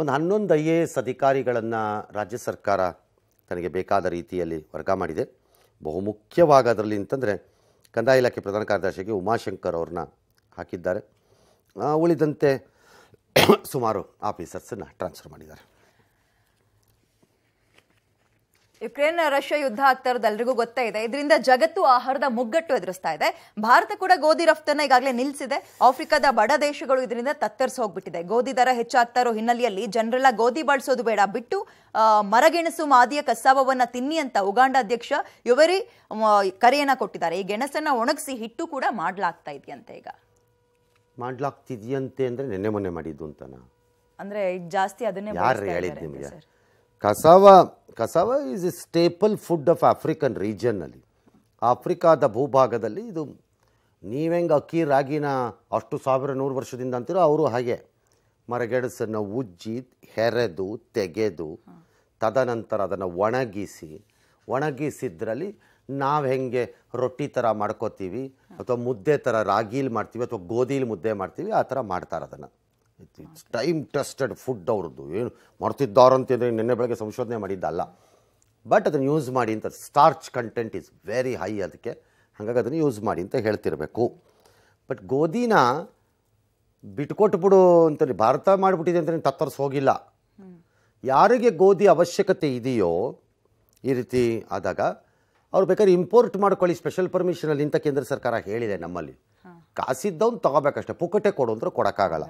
ಒಂದು ಹನ್ನೊಂದು I A S ಅಧಿಕಾರಿಗಳನ್ನು ರಾಜ್ಯ ಸರ್ಕಾರ ತನಗೆ ಬೇಕಾದ ರೀತಿಯಲ್ಲಿ ವರ್ಗ ಮಾಡಿದೆ. ಬಹುಮುಖ್ಯವಾಗಿ ಅದರಲ್ಲಿ ಅಂತಂದರೆ ಕಂದಾಯ ಇಲಾಖೆ ಪ್ರಧಾನ ಕಾರ್ಯದರ್ಶಿಗೆ ಉಮಾಶಂಕರ್ ಅವ್ರನ್ನ ಹಾಕಿದ್ದಾರೆ. ಉಳಿದಂತೆ ಸುಮಾರು ಆಫೀಸರ್ಸನ್ನು ಟ್ರಾನ್ಸ್ಫರ್ ಮಾಡಿದ್ದಾರೆ. ಯುಕ್ರೇನ್ ರಷ್ಯಾ ಯುದ್ಧ ಆಗ್ತಾ ಎಲ್ರಿಗೂ ಗೊತ್ತೇ ಇದೆ. ಇದರಿಂದ ಜಗತ್ತು ಆಹಾರದ ಮುಗ್ಗಟ್ಟು ಎದುರಿಸ್ತಾ ಇದೆ. ಭಾರತ ಕೂಡ ಗೋಧಿ ರಫ್ತನ್ನ ಈಗಾಗಲೇ ನಿಲ್ಲಿಸಿದೆ ಆಫ್ರಿಕಾದ ಬಡ ದೇಶಗಳು ಇದರಿಂದ ತತ್ತರಿಸಿ ಹೋಗ್ಬಿಟ್ಟಿದೆ. ಗೋಧಿ ದರ ಹೆಚ್ಚಾಗ್ತಾ ಇರೋ ಹಿನ್ನೆಲೆಯಲ್ಲಿ ಜನರೆಲ್ಲ ಗೋಧಿ ಬಳಸೋದು ಬೇಡ. ಬಿಟ್ಟು ಮರಗೆಣಸು ಮಾದಿಯ ಕಸಾವವನ್ನ ತಿನ್ನಿ ಅಂತ ಉಗಾಂಡ ಅಧ್ಯಕ್ಷ ಯುವರಿ ಕರೆಯನ್ನ ಕೊಟ್ಟಿದ್ದಾರೆ. ಈ ಗೆಣಸನ್ನ ಒಣಗಿಸಿ ಹಿಟ್ಟು ಕೂಡ ಮಾಡ್ಲಾಗ್ತಾ ಇದೆಯಂತೆ ಈಗ. ಮಾಡ್ಲಾಗ್ತಿದ್ಯಂತೆ ಅಂದ್ರೆ ನಿನ್ನೆ ಮೊನ್ನೆ ಮಾಡಿದ್ದು ಅಂತನಾ? ಅಂದ್ರೆ ಈಗ ಜಾಸ್ತಿ ಅದನ್ನೇ ಯಾರು ಹೇಳಿದ್ದು ಇದ್ದಾರೆ ನಿಮಗೆ? Sir. Cassava cassava is a staple food of African ರೀಜನ್ನಲ್ಲಿ ಆಫ್ರಿಕಾದ ಭೂಭಾಗದಲ್ಲಿ ಇದು ನೀವೆಂಗೆ ಅಕ್ಕಿ, ರಾಗಿನ ಅಷ್ಟು ಸಾವಿರ ನೂರು ವರ್ಷದಿಂದ ಅಂತೀರೋ ಅವರು ಹಾಗೆ. ಮರಗೆಡಸನ್ನು ಉಜ್ಜಿ, ಹೆರೆದು, ತೆಗೆದು, ತದನಂತರ ಅದನ್ನು ಒಣಗಿಸಿ, ಒಣಗಿಸಿದ್ರಲ್ಲಿ ನಾವು ಹೆಂಗೆ ರೊಟ್ಟಿ ಥರ ಮಾಡ್ಕೋತೀವಿ, ಅಥವಾ ಮುದ್ದೆ ಥರ ರಾಗಿಲಿ ಮಾಡ್ತೀವಿ, ಅಥವಾ ಗೋಧಿಲಿ ಮುದ್ದೆ ಮಾಡ್ತೀವಿ, ಆ ಥರ ಮಾಡ್ತಾರೆ ಅದನ್ನು. ಇಟ್ಸ್ ಟೈಮ್ ಟ್ರಸ್ಟೆಡ್ ಫುಡ್ ಅವ್ರದ್ದು. ಏನು ಮಾಡ್ತಿದ್ದಾರಂತಂದರೆ ನಿನ್ನೆ ಬೆಳಗ್ಗೆ ಸಂಶೋಧನೆ ಮಾಡಿದ್ದಲ್ಲ ಬಟ್ ಅದನ್ನು ಯೂಸ್ ಮಾಡಿ ಅಂತ starch content is very high ಅದಕ್ಕೆ. ಹಾಗಾಗಿ ಅದನ್ನು ಯೂಸ್ ಮಾಡಿ ಅಂತ ಹೇಳ್ತಿರಬೇಕು. ಬಟ್ ಗೋಧಿನ ಬಿಟ್ಕೊಟ್ಬಿಡು ಅಂತೇಳಿ ಭಾರತ ಮಾಡಿಬಿಟ್ಟಿದೆ ಅಂತ ತತ್ತರಿಸಿ ಹೋಗಿಲ್ಲ. ಯಾರಿಗೆ ಗೋಧಿ ಅವಶ್ಯಕತೆ ಇದೆಯೋ ಈ ರೀತಿ ಆದಾಗ ಅವ್ರು ಬೇಕಾದ್ರೆ ಇಂಪೋರ್ಟ್ ಮಾಡ್ಕೊಳ್ಳಿ ಸ್ಪೆಷಲ್ ಪರ್ಮಿಷನಲ್ಲಿ ಅಂತ ಕೇಂದ್ರ ಸರ್ಕಾರ ಹೇಳಿದೆ ನಮ್ಮಲ್ಲಿ. ಕಾಸಿದ್ದವ್ನು ತಗೋಬೇಕಷ್ಟೆ. ಪುಕ್ಕಟೆ ಕೊಡು ಅಂದ್ರೆ ಕೊಡೋಕ್ಕಾಗಲ್ಲ.